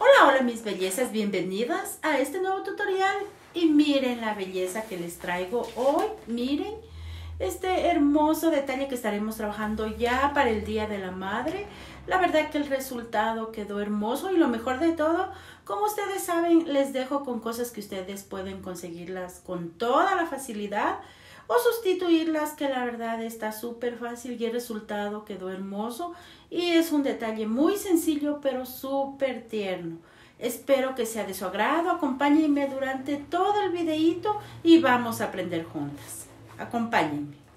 Hola, hola mis bellezas, bienvenidas a este nuevo tutorial. Y miren la belleza que les traigo hoy, miren este hermoso detalle que estaremos trabajando ya para el Día de la Madre. La verdad que el resultado quedó hermoso. Y lo mejor de todo, como ustedes saben, les dejo con cosas que ustedes pueden conseguirlas con toda la facilidad o sustituirlas que la verdad está súper fácil y el resultado quedó hermoso y es un detalle muy sencillo pero súper tierno. Espero que sea de su agrado, acompáñenme durante todo el videíto y vamos a aprender juntas. Acompáñenme.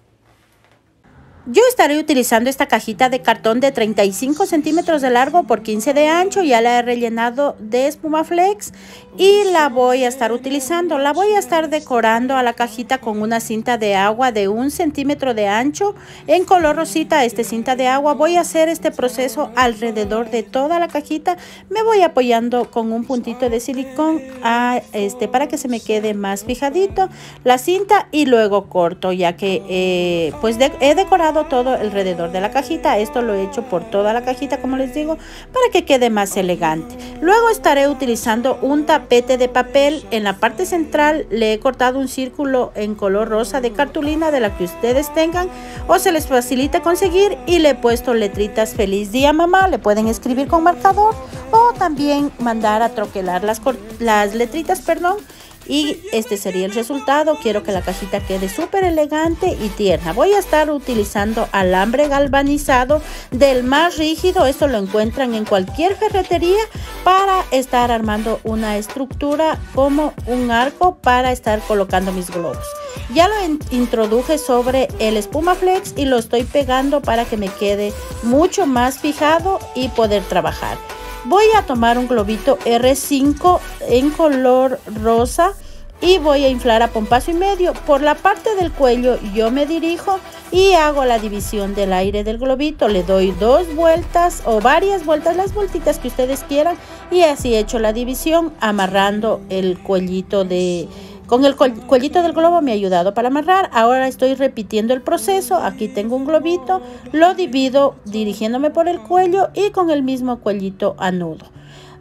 Yo estaré utilizando esta cajita de cartón de 35 centímetros de largo por 15 de ancho. Ya la he rellenado de espuma flex y la voy a estar utilizando. La voy a estar decorando a la cajita con una cinta de agua de un centímetro de ancho en color rosita. Este cinta de agua voy a hacer este proceso alrededor de toda la cajita. Me voy apoyando con un puntito de silicón a este para que se me quede más fijadito la cinta y luego corto ya que eh, pues he decorado todo alrededor de la cajita. Esto lo he hecho por toda la cajita, como les digo, para que quede más elegante. Luego estaré utilizando un tapete de papel. En la parte central le he cortado un círculo en color rosa de cartulina de la que ustedes tengan o se les facilita conseguir y le he puesto letritas feliz día mamá. Le pueden escribir con marcador o también mandar a troquelar las, las letritas, perdón y este sería el resultado. Quiero que la cajita quede súper elegante y tierna. Voy a estar utilizando alambre galvanizado del más rígido. Esto lo encuentran en cualquier ferretería para estar armando una estructura como un arco para estar colocando mis globos. Ya lo introduje sobre el espuma flex y lo estoy pegando para que me quede mucho más fijado y poder trabajar. Voy a tomar un globito R5 en color rosa y voy a inflar a pompazo y medio. Por la parte del cuello yo me dirijo y hago la división del aire del globito. Le doy dos vueltas o varias vueltas, las vueltitas que ustedes quieran y así he hecho la división amarrando el cuellito de con el cuellito del globo me ha ayudado para amarrar. Ahora estoy repitiendo el proceso. Aquí tengo un globito. Lo divido dirigiéndome por el cuello y con el mismo cuellito anudo.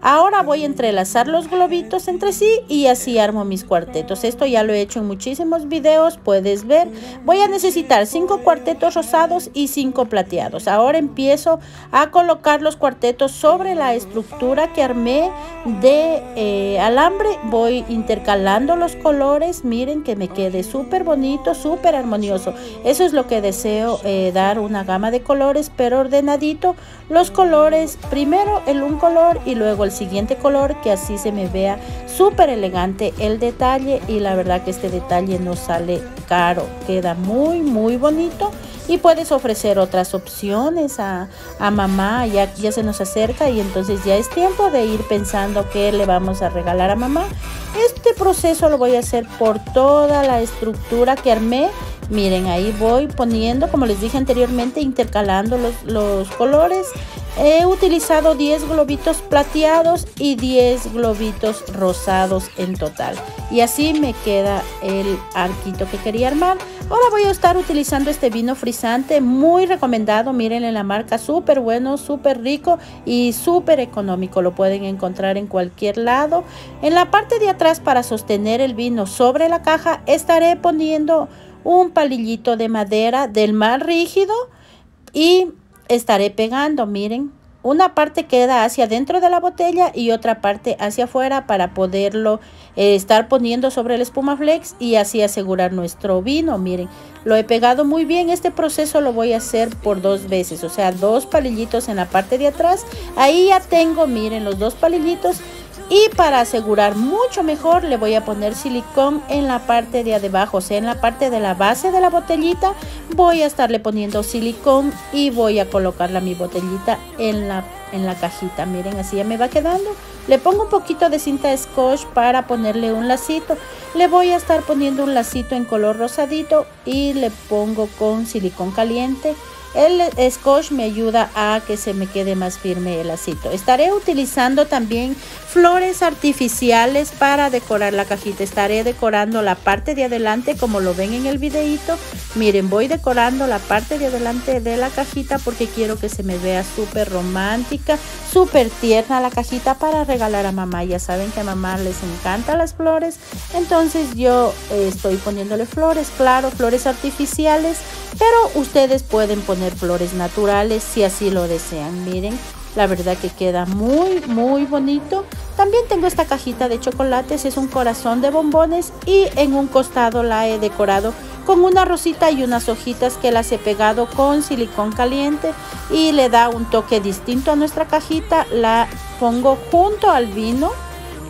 Ahora voy a entrelazar los globitos entre sí y así armo mis cuartetos. Esto ya lo he hecho en muchísimos videos, puedes ver. Voy a necesitar cinco cuartetos rosados y cinco plateados. Ahora empiezo a colocar los cuartetos sobre la estructura que armé de eh, alambre. Voy intercalando los colores. Miren que me quede súper bonito, súper armonioso. Eso es lo que deseo, eh, dar una gama de colores, pero ordenadito. Los colores, primero el un color y luego el siguiente color que así se me vea súper elegante el detalle y la verdad que este detalle no sale caro queda muy muy bonito y puedes ofrecer otras opciones a, a mamá ya, ya se nos acerca y entonces ya es tiempo de ir pensando qué le vamos a regalar a mamá. Este proceso lo voy a hacer por toda la estructura que armé. Miren ahí voy poniendo como les dije anteriormente intercalando los, los colores He utilizado 10 globitos plateados y 10 globitos rosados en total. Y así me queda el arquito que quería armar. Ahora voy a estar utilizando este vino frisante muy recomendado. Miren en la marca, súper bueno, súper rico y súper económico. Lo pueden encontrar en cualquier lado. En la parte de atrás para sostener el vino sobre la caja estaré poniendo un palillito de madera del más rígido y estaré pegando, miren. Una parte queda hacia dentro de la botella y otra parte hacia afuera para poderlo eh, estar poniendo sobre el espuma flex y así asegurar nuestro vino. Miren, lo he pegado muy bien. Este proceso lo voy a hacer por dos veces, o sea, dos palillitos en la parte de atrás. Ahí ya tengo, miren, los dos palillitos y para asegurar mucho mejor le voy a poner silicón en la parte de abajo, o sea en la parte de la base de la botellita voy a estarle poniendo silicón y voy a colocarla mi botellita en la, en la cajita. Miren así ya me va quedando. Le pongo un poquito de cinta scotch para ponerle un lacito. Le voy a estar poniendo un lacito en color rosadito y le pongo con silicón caliente el scotch me ayuda a que se me quede más firme el lacito. Estaré utilizando también flores artificiales para decorar la cajita. Estaré decorando la parte de adelante como lo ven en el videito. Miren, voy decorando la parte de adelante de la cajita porque quiero que se me vea súper romántica, súper tierna la cajita para regalar a mamá. Ya saben que a mamá les encantan las flores. Entonces yo eh, estoy poniéndole flores, claro, flores artificiales. Pero ustedes pueden poner flores naturales si así lo desean. Miren, la verdad que queda muy, muy bonito. También tengo esta cajita de chocolates, es un corazón de bombones y en un costado la he decorado con una rosita y unas hojitas que las he pegado con silicón caliente y le da un toque distinto a nuestra cajita. La pongo junto al vino.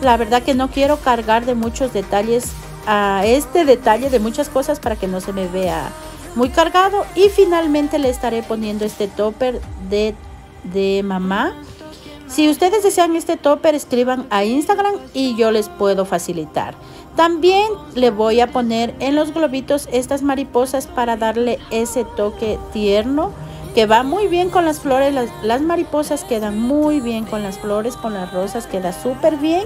La verdad que no quiero cargar de muchos detalles a este detalle de muchas cosas para que no se me vea muy cargado. Y finalmente le estaré poniendo este topper de, de mamá. Si ustedes desean este topper escriban a Instagram y yo les puedo facilitar. También le voy a poner en los globitos estas mariposas para darle ese toque tierno que va muy bien con las flores, las, las, mariposas quedan muy bien con las flores, con las rosas queda súper bien.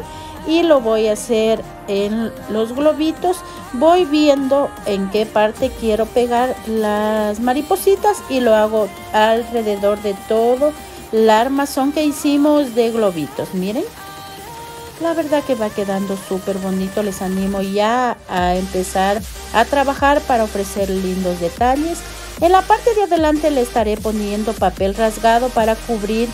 Y lo voy a hacer en los globitos voy viendo en qué parte quiero pegar las maripositas y lo hago alrededor de todo. La armazón que hicimos de globitos miren. La verdad que va quedando súper bonito les animo ya a empezar a trabajar para ofrecer lindos detalles. En la parte de adelante le estaré poniendo papel rasgado para cubrir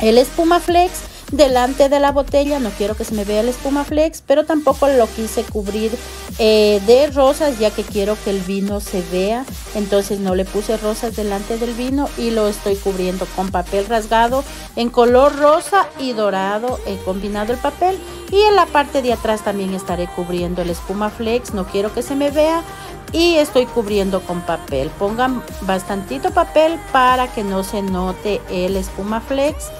el espuma flex delante de la botella. No quiero que se me vea el espuma flex, pero tampoco lo quise cubrir eh, de rosas ya que quiero que el vino se vea. Entonces no le puse rosas delante del vino y lo estoy cubriendo con papel rasgado en color rosa y dorado. He combinado el papel y en la parte de atrás también estaré cubriendo el espuma flex. No quiero que se me vea y estoy cubriendo con papel. Pongan bastantito papel para que no se note el espuma flex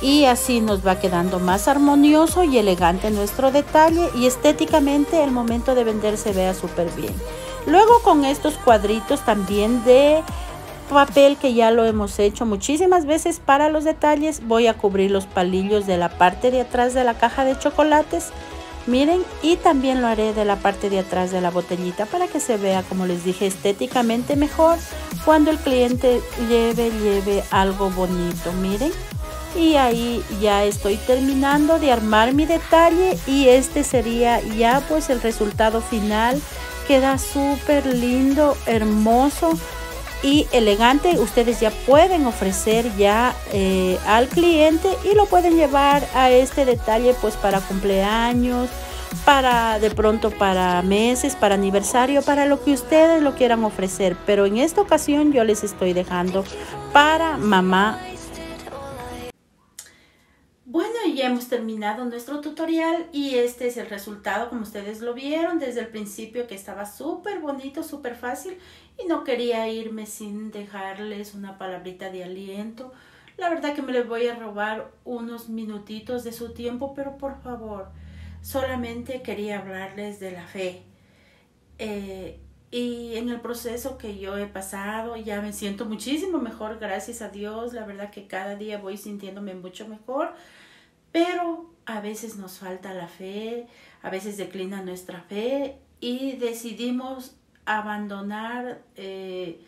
y así nos va quedando más armonioso y elegante nuestro detalle y estéticamente el momento de vender se vea súper bien. Luego con estos cuadritos también de papel que ya lo hemos hecho muchísimas veces para los detalles voy a cubrir los palillos de la parte de atrás de la caja de chocolates miren y también lo haré de la parte de atrás de la botellita para que se vea como les dije estéticamente mejor cuando el cliente lleve lleve algo bonito miren y ahí ya estoy terminando de armar mi detalle y este sería ya pues el resultado final. Queda súper lindo hermoso y elegante. Ustedes ya pueden ofrecer ya eh, al cliente y lo pueden llevar a este detalle pues para cumpleaños para de pronto para meses para aniversario para lo que ustedes lo quieran ofrecer. Pero en esta ocasión yo les estoy dejando para mamá ya hemos terminado nuestro tutorial y este es el resultado como ustedes lo vieron desde el principio que estaba súper bonito, súper fácil y no quería irme sin dejarles una palabrita de aliento. La verdad que me les voy a robar unos minutitos de su tiempo, pero por favor, solamente quería hablarles de la fe. Eh, y en el proceso que yo he pasado ya me siento muchísimo mejor, gracias a Dios. La verdad que cada día voy sintiéndome mucho mejor. Pero a veces nos falta la fe, a veces declina nuestra fe y decidimos abandonar, eh,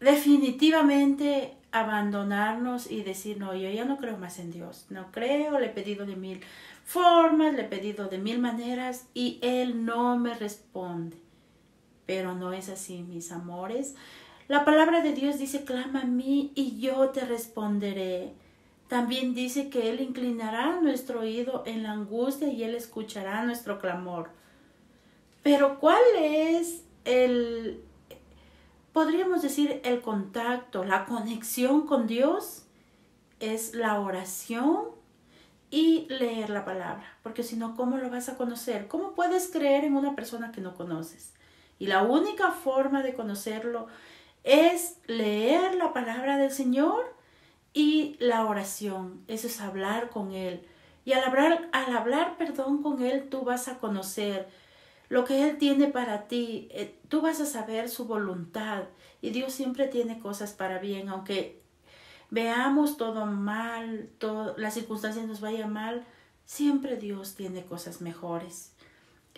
definitivamente abandonarnos y decir, no, yo ya no creo más en Dios, no creo, le he pedido de mil formas, le he pedido de mil maneras y Él no me responde. Pero no es así, mis amores. La palabra de Dios dice, clama a mí y yo te responderé. También dice que Él inclinará nuestro oído en la angustia y Él escuchará nuestro clamor. Pero ¿cuál es el, podríamos decir, el contacto, la conexión con Dios? Es la oración y leer la palabra. Porque si no, ¿cómo lo vas a conocer? ¿Cómo puedes creer en una persona que no conoces? Y la única forma de conocerlo es leer la palabra del Señor y la oración, eso es hablar con Él. Y al hablar, al hablar, perdón, con Él, tú vas a conocer lo que Él tiene para ti, eh, tú vas a saber su voluntad y Dios siempre tiene cosas para bien, aunque veamos todo mal, todo, las circunstancias nos vayan mal, siempre Dios tiene cosas mejores.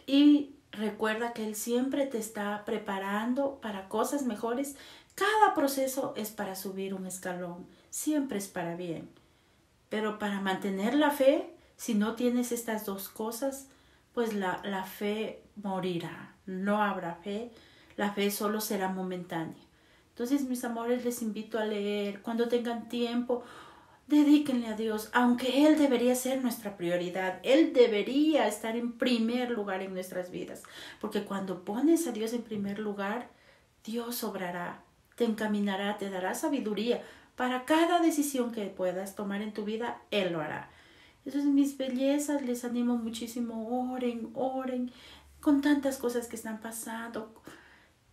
Y recuerda que Él siempre te está preparando para cosas mejores. Cada proceso es para subir un escalón, siempre es para bien. Pero para mantener la fe, si no tienes estas dos cosas, pues la, la fe morirá, no habrá fe, la fe solo será momentánea. Entonces, mis amores, les invito a leer cuando tengan tiempo. Dedíquenle a Dios, aunque Él debería ser nuestra prioridad, Él debería estar en primer lugar en nuestras vidas, porque cuando pones a Dios en primer lugar, Dios obrará, te encaminará, te dará sabiduría para cada decisión que puedas tomar en tu vida, Él lo hará. Entonces, mis bellezas, les animo muchísimo, oren, oren, con tantas cosas que están pasando.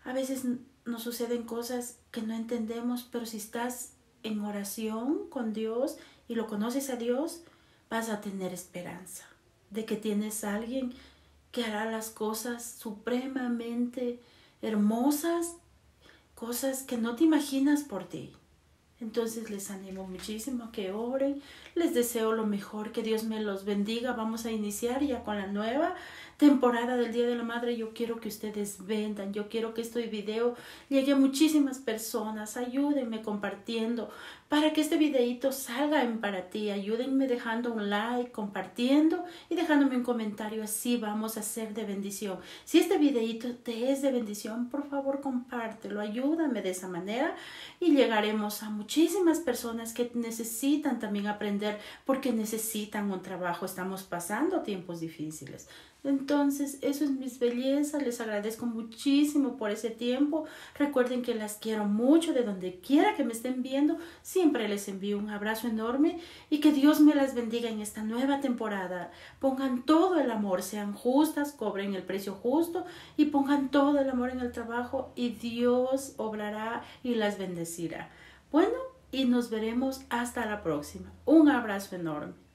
A veces nos suceden cosas que no entendemos, pero si estás en oración con Dios y lo conoces a Dios, vas a tener esperanza de que tienes a alguien que hará las cosas supremamente hermosas, cosas que no te imaginas por ti. Entonces les animo muchísimo a que oren, les deseo lo mejor, que Dios me los bendiga. Vamos a iniciar ya con la nueva temporada del Día de la Madre, yo quiero que ustedes vendan, yo quiero que este video llegue a muchísimas personas, ayúdenme compartiendo para que este videito salga en para ti, ayúdenme dejando un like, compartiendo y dejándome un comentario, así vamos a ser de bendición. Si este videito te es de bendición, por favor compártelo, ayúdame de esa manera y llegaremos a muchísimas personas que necesitan también aprender porque necesitan un trabajo, estamos pasando tiempos difíciles. Entonces, eso es mis bellezas. Les agradezco muchísimo por ese tiempo. Recuerden que las quiero mucho de donde quiera que me estén viendo. Siempre les envío un abrazo enorme y que Dios me las bendiga en esta nueva temporada. Pongan todo el amor, sean justas, cobren el precio justo y pongan todo el amor en el trabajo y Dios obrará y las bendecirá. Bueno, y nos veremos hasta la próxima. Un abrazo enorme.